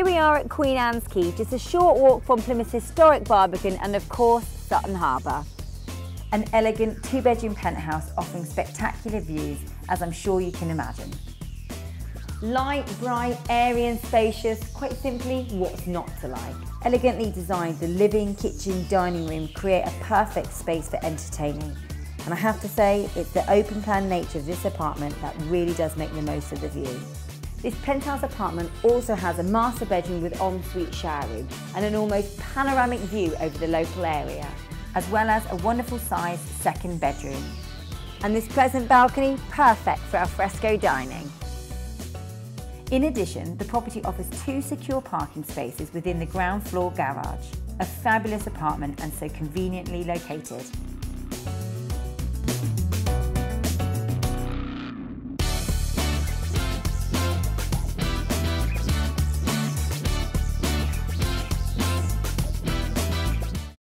are at Queen Anne's Quay, just a short walk from Plymouth's historic Barbican and of course Sutton Harbour. An elegant two bedroom penthouse offering spectacular views as I'm sure you can imagine. Light, bright, airy and spacious, quite simply, what's not to like? Elegantly designed, the living, kitchen, dining room create a perfect space for entertaining. And I have to say, it's the open plan nature of this apartment that really does make the most of the view. This penthouse apartment also has a master bedroom with ensuite shower room and an almost panoramic view over the local area, as well as a wonderful sized second bedroom. And this pleasant balcony, perfect for alfresco dining. In addition, the property offers two secure parking spaces within the ground floor garage. A fabulous apartment and so conveniently located.